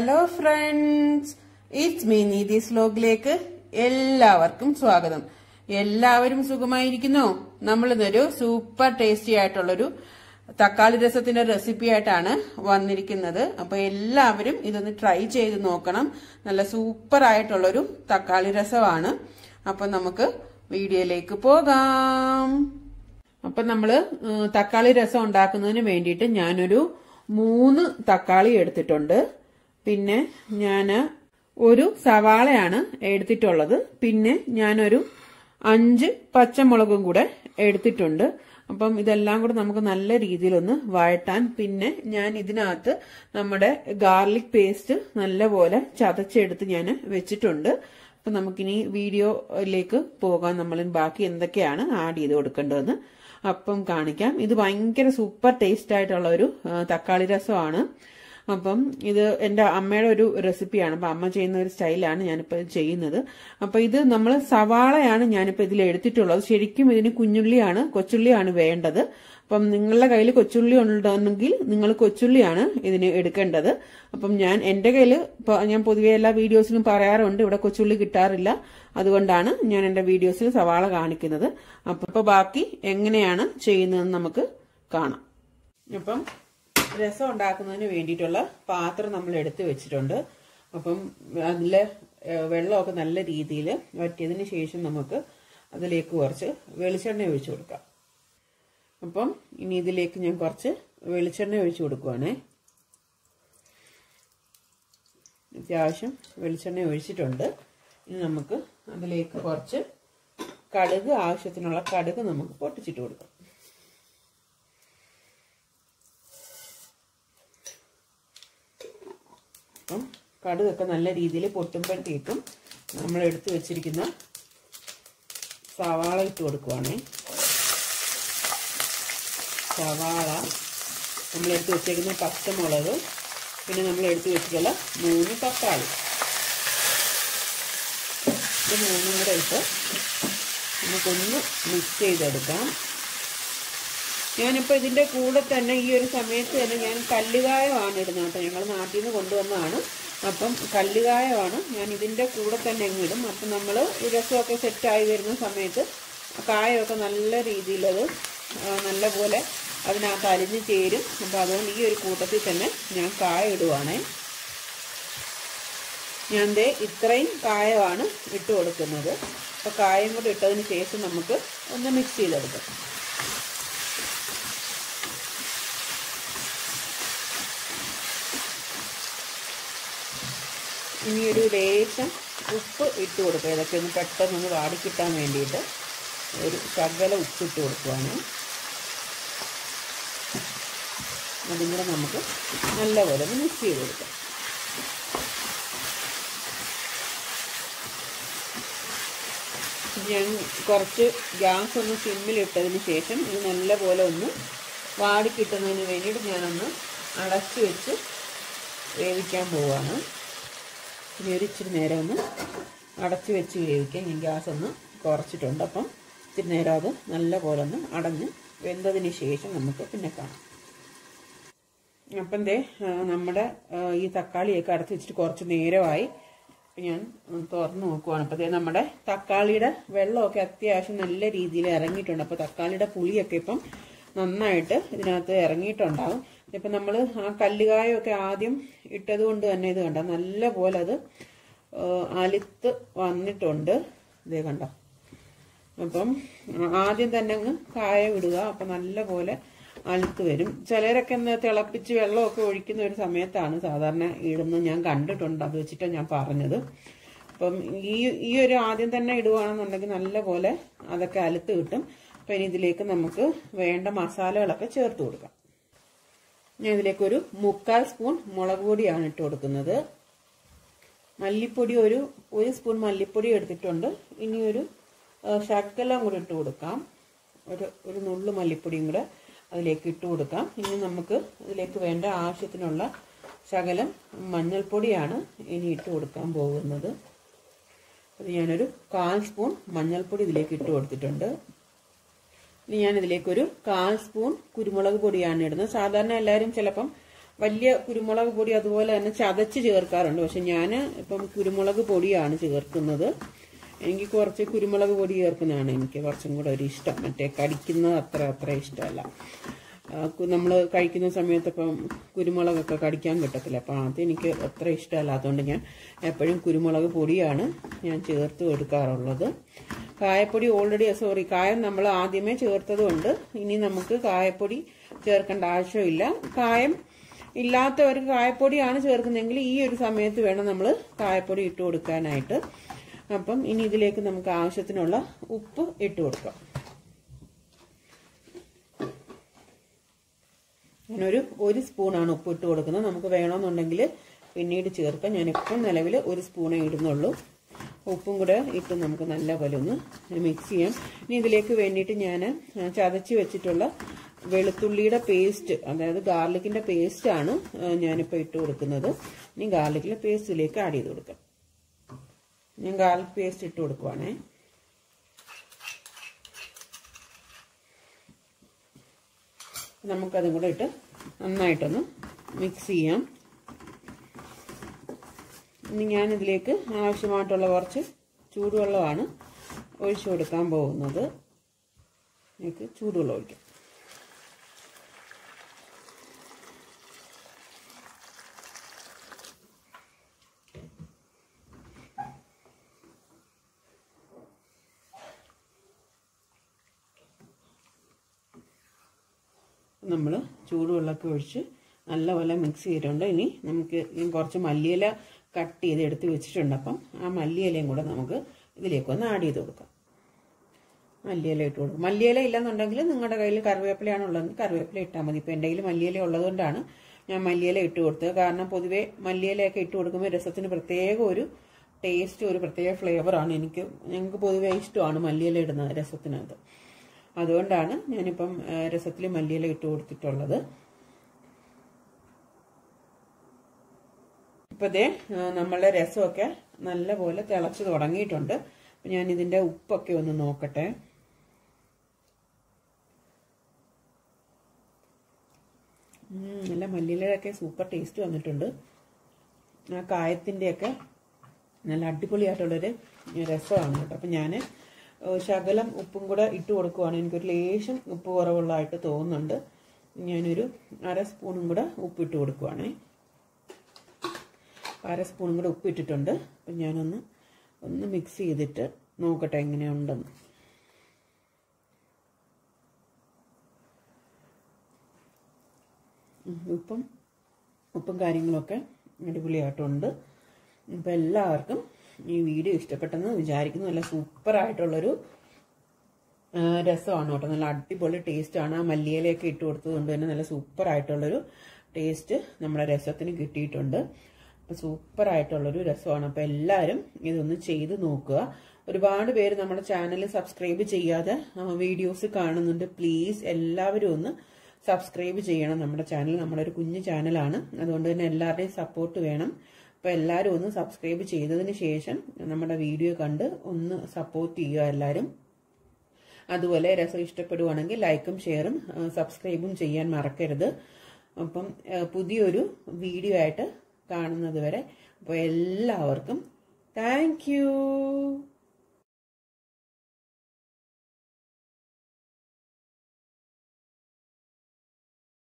Hello friends it's me നീതി സ്ലോഗിലേക്ക് എല്ലാവർക്കും സ്വാഗതം. എല്ലാവരും സുഖമായിരിക്കുന്നോ? നമ്മളിതൊരു സൂപ്പർ ടേസ്റ്റി ആയിട്ടുള്ളൊരു തക്കാളി രസത്തിന്റെ റെസിപ്പി ആയിട്ടാണ് വന്നിരിക്കുന്നത്. അപ്പൊ എല്ലാവരും ഇതൊന്ന് ട്രൈ ചെയ്ത് നോക്കണം. നല്ല സൂപ്പർ ആയിട്ടുള്ളൊരു തക്കാളി രസമാണ്. അപ്പൊ നമുക്ക് വീഡിയോയിലേക്ക് പോകാം. അപ്പൊ നമ്മൾ തക്കാളി രസം ഉണ്ടാക്കുന്നതിന് വേണ്ടിയിട്ട് ഞാനൊരു മൂന്ന് തക്കാളി എടുത്തിട്ടുണ്ട്. പിന്നെ ഞാൻ ഒരു സവാളയാണ് എടുത്തിട്ടുള്ളത്. പിന്നെ ഞാനൊരു അഞ്ച് പച്ചമുളകും കൂടെ എടുത്തിട്ടുണ്ട്. അപ്പം ഇതെല്ലാം കൂടെ നമുക്ക് നല്ല രീതിയിലൊന്ന് വഴട്ടാൻ പിന്നെ ഞാൻ ഇതിനകത്ത് നമ്മുടെ ഗാർലിക് പേസ്റ്റ് നല്ലപോലെ ചതച്ചെടുത്ത് ഞാൻ വെച്ചിട്ടുണ്ട്. അപ്പം നമുക്കിനി വീഡിയോയിലേക്ക് പോകാം നമ്മൾ ബാക്കി എന്തൊക്കെയാണ് ആഡ് ചെയ്ത് കൊടുക്കേണ്ടതെന്ന് അപ്പം കാണിക്കാം. ഇത് ഭയങ്കര സൂപ്പർ ടേസ്റ്റ് ആയിട്ടുള്ള ഒരു തക്കാളി രസമാണ്. അപ്പം ഇത് എന്റെ അമ്മയുടെ ഒരു റെസിപ്പിയാണ് അപ്പം അമ്മ ചെയ്യുന്ന ഒരു സ്റ്റൈലാണ് ഞാനിപ്പോൾ ചെയ്യുന്നത്. അപ്പം ഇത് നമ്മൾ സവാളയാണ് ഞാനിപ്പോൾ ഇതിൽ എടുത്തിട്ടുള്ളത്. ശരിക്കും ഇതിന് കുഞ്ഞുള്ളിയാണ് കൊച്ചുള്ളിയാണ് വേണ്ടത്. അപ്പം നിങ്ങളുടെ കയ്യിൽ കൊച്ചുള്ളി ഉണ്ടെങ്കിൽ നിങ്ങൾ കൊച്ചുള്ളിയാണ് ഇതിന് എടുക്കേണ്ടത്. അപ്പം ഞാൻ എന്റെ കയ്യിൽ ഞാൻ പൊതുവെ എല്ലാ വീഡിയോസിലും പറയാറുണ്ട് ഇവിടെ കൊച്ചുള്ളി കിട്ടാറില്ല. അതുകൊണ്ടാണ് ഞാൻ എന്റെ വീഡിയോസിൽ സവാള കാണിക്കുന്നത്. അപ്പം ബാക്കി എങ്ങനെയാണ് ചെയ്യുന്നതെന്ന് നമുക്ക് കാണാം. അപ്പം രസം ഉണ്ടാക്കുന്നതിന് വേണ്ടിയിട്ടുള്ള പാത്രം നമ്മൾ എടുത്തു വെച്ചിട്ടുണ്ട്. അപ്പം അതിൽ വെള്ളമൊക്കെ നല്ല രീതിയിൽ വറ്റിയതിന് ശേഷം നമുക്ക് അതിലേക്ക് കുറച്ച് വെളിച്ചെണ്ണ ഒഴിച്ചു കൊടുക്കാം. അപ്പം ഇനി ഇതിലേക്ക് ഞാൻ കുറച്ച് വെളിച്ചെണ്ണ ഒഴിച്ചു കൊടുക്കുവാണേ. അത്യാവശ്യം വെളിച്ചെണ്ണ ഒഴിച്ചിട്ടുണ്ട്. ഇനി നമുക്ക് അതിലേക്ക് കുറച്ച് കടുക് ആവശ്യത്തിനുള്ള കടുക് നമുക്ക് പൊട്ടിച്ചിട്ട് കൊടുക്കാം. അപ്പം കടുകൊക്കെ നല്ല രീതിയിൽ പൊട്ടുമ്പോഴത്തേക്കും നമ്മൾ എടുത്തു വെച്ചിരിക്കുന്ന സവാള ഇട്ട് കൊടുക്കുവാണേ. സവാള നമ്മൾ എടുത്ത് വെച്ചേക്കുന്ന പച്ചമുളക് പിന്നെ നമ്മൾ എടുത്ത് വെച്ചിട്ടുള്ള മൂന്ന് തക്കാളി. ഇത് മൂന്നും കൂടെ ഇട്ട് നമുക്കൊന്ന് മിക്സ് ചെയ്തെടുക്കാം. ഞാനിപ്പോൾ ഇതിന്റെ കൂടെ തന്നെ ഈ ഒരു സമയത്ത് തന്നെ ഞാൻ കല്ലുകായമാണ് ഇടുന്നത് കേട്ടോ. ഞങ്ങൾ നാട്ടിൽ നിന്ന് കൊണ്ടുവന്നതാണ്. അപ്പം കല്ലുകായമാണ്. ഞാൻ ഇതിന്റെ കൂടെ തന്നെ അങ്ങ് ഇടും. അപ്പം നമ്മൾ രസമൊക്കെ സെറ്റായി വരുന്ന സമയത്ത് കായമൊക്കെ നല്ല രീതിയിലത് നല്ലപോലെ അതിനകത്ത് അലിഞ്ഞ് ചേരും. അപ്പോൾ അതുകൊണ്ട് ഈ ഒരു കൂട്ടത്തിൽ തന്നെ ഞാൻ കായ ഇടുവാണേ. ഞാൻ ദേ ഇത്രയും കായമാണ് ഇട്ട് കൊടുക്കുന്നത്. അപ്പോൾ കായം കൂടെ ഇട്ടതിന് ശേഷം നമുക്ക് ഒന്ന് മിക്സ് ചെയ്തെടുക്കാം. ഇനി ഒരു ലേശം ഉപ്പ് ഇട്ട് കൊടുക്കുക. ഇതൊക്കെ ഒന്ന് പെട്ടെന്ന് വാടിക്കിട്ടാൻ വേണ്ടിയിട്ട് ഒരു ശകല ഉപ്പ് ഇട്ട് കൊടുക്കുവാണ്. അതും കൂടെ നമുക്ക് നല്ലപോലെ ഒന്ന് മിക്സ് ചെയ്ത് കൊടുക്കാം. ഞാൻ കുറച്ച് ഗ്യാസ് ഒന്ന് സിമ്മിലിട്ടതിന് ശേഷം ഇത് നല്ലപോലെ ഒന്ന് വാടി വാടിക്കിട്ടുന്നതിന് വേണ്ടിയിട്ട് ഞാനൊന്ന് അടച്ചു വെച്ച് വേവിക്കാൻ പോവാണ്. ഇനി ഒരു ഇച്ചിരി നേരം ഒന്ന് അടച്ച് വെച്ച് വേവിക്കാം. ഞാൻ ഗ്യാസ് ഒന്ന് കുറച്ചിട്ടുണ്ട്. അപ്പം ഇച്ചിരി നേരം അത് നല്ല പോലെ ഒന്ന് അടഞ്ഞ് വെന്തതിന് ശേഷം നമുക്ക് പിന്നെ കാണാം. അപ്പം ദേ നമ്മുടെ ഈ തക്കാളിയൊക്കെ അടച്ച് വെച്ചിട്ട് കുറച്ച് നേരമായി. ഞാൻ തുറന്ന് നോക്കുവാണ്. അപ്പോൾ നമ്മുടെ തക്കാളിയുടെ വെള്ളമൊക്കെ അത്യാവശ്യം നല്ല രീതിയിൽ ഇറങ്ങിയിട്ടുണ്ട്. അപ്പോൾ തക്കാളിയുടെ പുളിയൊക്കെ ഇപ്പം നന്നായിട്ട് ഇതിനകത്ത് ഇറങ്ങിയിട്ടുണ്ടാവും. ഇപ്പം നമ്മൾ ആ കല്ലുകായൊക്കെ ആദ്യം ഇട്ടത് കൊണ്ട് തന്നെ ഇത് കണ്ട? നല്ല പോലെ അത് അലുത്ത് വന്നിട്ടുണ്ട്. ഇതേ കണ്ട? അപ്പം ആദ്യം തന്നെ അങ്ങ് കായ വിടുക. അപ്പം നല്ല പോലെ അലുത്ത് വരും. ചിലരൊക്കെ ഒന്ന് തിളപ്പിച്ച് വെള്ളമൊക്കെ ഒഴിക്കുന്ന ഒരു സമയത്താണ് സാധാരണ ഇടുന്നത്. ഞാൻ കണ്ടിട്ടുണ്ട്. അത് വെച്ചിട്ടാണ് ഞാൻ പറഞ്ഞത്. അപ്പം ഈ ഈ ഒരു ആദ്യം തന്നെ ഇടുവാണെന്നുണ്ടെങ്കിൽ നല്ല പോലെ അതൊക്കെ അലുത്ത് കിട്ടും. അപ്പം ഇനി ഇതിലേക്ക് നമുക്ക് വേണ്ട മസാലകളൊക്കെ ചേർത്ത് കൊടുക്കാം. ഞാൻ ഇതിലേക്ക് ഒരു മുക്കാൽ സ്പൂൺ മുളക് പൊടിയാണ് ഇട്ട് കൊടുക്കുന്നത്. മല്ലിപ്പൊടി ഒരു ഒരു സ്പൂൺ മല്ലിപ്പൊടി എടുത്തിട്ടുണ്ട്. ഇനി ഒരു ശകലം കൂടി ഇട്ട് കൊടുക്കാം. ഒരു ഒരു നുള്ളു മല്ലിപ്പൊടിയും കൂടെ അതിലേക്ക് ഇട്ട് കൊടുക്കാം. ഇനി നമുക്ക് ഇതിലേക്ക് വേണ്ട ആവശ്യത്തിനുള്ള ശകലം മഞ്ഞൾപ്പൊടിയാണ് ഇനി ഇട്ട് കൊടുക്കാൻ പോകുന്നത്. അത് ഞാനൊരു കാൽ സ്പൂൺ മഞ്ഞൾപ്പൊടി ഇതിലേക്ക് ഇട്ട് കൊടുത്തിട്ടുണ്ട്. ഇനി ഞാൻ ഇതിലേക്കൊരു കാൽ സ്പൂൺ കുരുമുളക് പൊടിയാണ് ഇടുന്നത്. സാധാരണ എല്ലാവരും ചിലപ്പം വലിയ കുരുമുളക് പൊടി അതുപോലെ തന്നെ ചതച്ച് ചേർക്കാറുണ്ട്. പക്ഷെ ഞാൻ ഇപ്പം കുരുമുളക് പൊടിയാണ് ചേർക്കുന്നത്. എനിക്ക് കുറച്ച് കുരുമുളക് പൊടി ചേർക്കുന്നതാണ് എനിക്ക് കുറച്ചും കൂടെ ഒരു ഇഷ്ടം. മറ്റേ കടിക്കുന്നത് അത്ര അത്ര ഇഷ്ടമല്ല. നമ്മൾ കഴിക്കുന്ന സമയത്ത് ഇപ്പം കുരുമുളകൊക്കെ കടിക്കാൻ കിട്ടത്തില്ല. അപ്പം അതെനിക്ക് അത്ര ഇഷ്ടമല്ല. അതുകൊണ്ട് ഞാൻ എപ്പോഴും കുരുമുളക് പൊടിയാണ് ഞാൻ ചേർത്ത് എടുക്കാറുള്ളത്. കായപ്പൊടി ഓൾറെഡി സോറി കായം നമ്മൾ ആദ്യമേ ചേർത്തതുകൊണ്ട് ഇനി നമുക്ക് കായപ്പൊടി ചേർക്കേണ്ട ആവശ്യമില്ല. കായം ഇല്ലാത്തവർക്ക് കായപ്പൊടിയാണ് ചേർക്കുന്നതെങ്കിൽ ഈ ഒരു സമയത്ത് വേണം നമ്മൾ കായപ്പൊടി ഇട്ട് കൊടുക്കാനായിട്ട്. അപ്പം ഇനി ഇതിലേക്ക് നമുക്ക് ആവശ്യത്തിനുള്ള ഉപ്പ് ഇട്ട് കൊടുക്കാം. ഞാനൊരു ഒരു സ്പൂണാണ് ഉപ്പ് ഇട്ട് കൊടുക്കുന്നത്. നമുക്ക് വേണമെന്നുണ്ടെങ്കിൽ പിന്നീട് ചേർക്കാം. ഞാൻ ഇപ്പം നിലവിൽ ഒരു സ്പൂണേ ഇടുന്നുള്ളൂ. ഉപ്പും കൂടെ ഇട്ട് നമുക്ക് നല്ലപോലെ ഒന്ന് മിക്സ് ചെയ്യാം. ഇനി ഇതിലേക്ക് വേണ്ടിയിട്ട് ഞാൻ ചതച്ച് വെച്ചിട്ടുള്ള വെളുത്തുള്ളിയുടെ പേസ്റ്റ് അതായത് ഗാർലിക്കിന്റെ പേസ്റ്റ് ആണ് ഞാനിപ്പോൾ ഇട്ട് കൊടുക്കുന്നത്. ഇനി ഗാർലിക്കിന്റെ പേസ്റ്റിലേക്ക് ആഡ് ചെയ്ത് കൊടുക്കാം. ഞാൻ ഗാർലിക് പേസ്റ്റ് ഇട്ട് കൊടുക്കുവാണേ. നമുക്കതും കൂടെ ഇട്ട് നന്നായിട്ടൊന്ന് മിക്സ് ചെയ്യാം. ഇനി ഞാനിതിലേക്ക് ആവശ്യമായിട്ടുള്ള കുറച്ച് ചൂടുവെള്ളമാണ് ഒഴിച്ചു കൊടുക്കാൻ പോകുന്നത്. എനിക്ക് ചൂടുവെള്ളം ഒഴിക്കാം. നമ്മൾ ചൂടുവെള്ളമൊക്കെ ഒഴിച്ച് നല്ലപോലെ മിക്സ് ചെയ്തിട്ടുണ്ട്. ഇനി നമുക്ക് കുറച്ച് മല്ലിയില കട്ട് ചെയ്ത് എടുത്ത് വെച്ചിട്ടുണ്ട്. അപ്പം ആ മല്ലിയിലയും കൂടെ നമുക്ക് ഇതിലേക്ക് ഒന്ന് ആഡ് ചെയ്ത് കൊടുക്കാം. മല്ലിയില ഇട്ട് കൊടുക്കും. മല്ലിയില ഇല്ലെന്നുണ്ടെങ്കിൽ നിങ്ങളുടെ കയ്യിൽ കറിവേപ്പിലയാണ് ഉള്ളതെങ്കിൽ കറിവേപ്പില ഇട്ടാൽ മതി. ഇപ്പം എന്റെ കയ്യിൽ മല്ലിയില ഉള്ളതുകൊണ്ടാണ് ഞാൻ മല്ലിയില ഇട്ട് കൊടുത്തത്. കാരണം പൊതുവേ മല്ലിയിലയൊക്കെ ഇട്ട് കൊടുക്കുമ്പോൾ രസത്തിന് പ്രത്യേക ഒരു ടേസ്റ്റ് ഒരു പ്രത്യേക ഫ്ലേവറാണ് എനിക്ക് ഞങ്ങൾക്ക് പൊതുവേ ഇഷ്ടമാണ് മല്ലിയില ഇടുന്നത് രസത്തിനകത്ത്. അതുകൊണ്ടാണ് ഞാനിപ്പം രസത്തിൽ മല്ലിയില ഇട്ട് കൊടുത്തിട്ടുള്ളത്. ഇപ്പൊ ഇതേ നമ്മളുടെ രസമൊക്കെ നല്ലപോലെ തിളച്ച് തുടങ്ങിയിട്ടുണ്ട്. ഞാൻ ഇതിന്റെ ഉപ്പൊക്കെ ഒന്ന് നോക്കട്ടെ. നല്ല മല്ലിയിലൊക്കെ സൂപ്പർ ടേസ്റ്റ് വന്നിട്ടുണ്ട്. ആ കായത്തിന്റെയൊക്കെ നല്ല അടിപൊളിയായിട്ടുള്ളൊരു രസമാണ് കേട്ടോ. അപ്പം ഞാൻ ശകലം ഉപ്പും കൂടെ ഇട്ട് കൊടുക്കുവാണ്. എനിക്കൊരു ലേശം ഉപ്പ് കുറവുള്ളതായിട്ട് തോന്നുന്നുണ്ട്. ഞാനൊരു അര സ്പൂണും കൂടെ ഉപ്പിട്ട് കൊടുക്കുവാണേ. അര സ്പൂണും കൂടെ ഉപ്പ് ഇട്ടിട്ടുണ്ട്. അപ്പം ഞാനൊന്ന് ഒന്ന് മിക്സ് ചെയ്തിട്ട് നോക്കട്ടെ എങ്ങനെയുണ്ടെന്ന്. ഉപ്പും ഉപ്പും കാര്യങ്ങളൊക്കെ അടിപൊളിയായിട്ടുണ്ട്. ഇപ്പം എല്ലാവർക്കും ഈ വീഡിയോ ഇഷ്ടപ്പെട്ടെന്ന് വിചാരിക്കുന്നു. നല്ല സൂപ്പറായിട്ടുള്ളൊരു രസമാണ് കേട്ടോ. നല്ല അടിപൊളി ടേസ്റ്റാണ് ആ മല്ലിയിലയൊക്കെ ഇട്ട് കൊടുത്തത് കൊണ്ട് തന്നെ നല്ല സൂപ്പറായിട്ടുള്ളൊരു ടേസ്റ്റ് നമ്മുടെ രസത്തിന് കിട്ടിയിട്ടുണ്ട്. അപ്പം സൂപ്പറായിട്ടുള്ളൊരു രസമാണ്. അപ്പം എല്ലാവരും ഇതൊന്ന് ചെയ്ത് നോക്കുക. ഒരുപാട് പേര് നമ്മുടെ ചാനൽ സബ്സ്ക്രൈബ് ചെയ്യാതെ വീഡിയോസ് കാണുന്നുണ്ട്. പ്ലീസ് എല്ലാവരും ഒന്ന് സബ്സ്ക്രൈബ് ചെയ്യണം. നമ്മുടെ ചാനൽ നമ്മുടെ ഒരു കുഞ്ഞു ചാനലാണ് അതുകൊണ്ട് തന്നെ എല്ലാവരുടെയും സപ്പോർട്ട് വേണം. അപ്പോൾ എല്ലാവരും ഒന്ന് സബ്സ്ക്രൈബ് ചെയ്തതിന് ശേഷം നമ്മുടെ വീഡിയോ കണ്ട് ഒന്ന് സപ്പോർട്ട് ചെയ്യുക എല്ലാവരും. അതുപോലെ രസം ഇഷ്ടപ്പെടുവാണെങ്കിൽ ലൈക്കും ഷെയറും സബ്സ്ക്രൈബും ചെയ്യാൻ മറക്കരുത്. അപ്പം പുതിയൊരു വീഡിയോ ആയിട്ട് കാണുന്നത് വരെ. അപ്പോൾ എല്ലാവർക്കും താങ്ക്